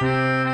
Música